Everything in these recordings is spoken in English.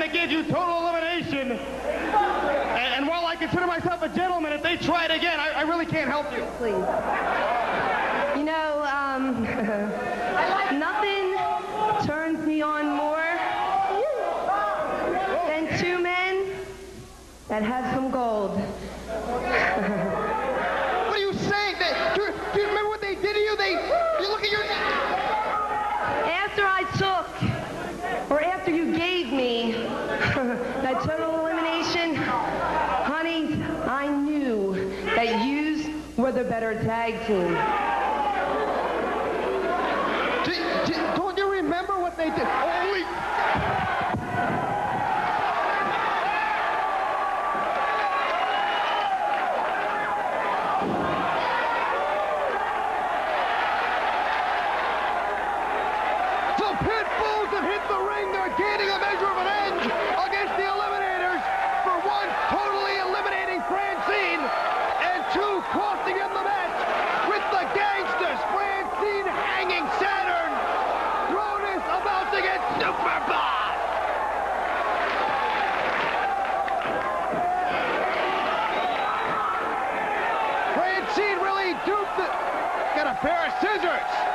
that gives you total elimination. And, and while I consider myself a gentleman, if they try it again, I, I really can't help you. Please. You know, um, nothing turns me on more than two men that have some gold. What are you saying? They, do, you- do you remember what they did to you? They, you look at your... After I took, or after you gave me that total elimination, honey, I knew that yous were the better tag team. Do- do- don't you remember what they did? Holy... The Pitbulls have hit the ring. They're gaining a Francine really duped it. Got a pair of scissors.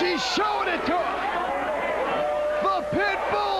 She's showing it to him. The Pitbull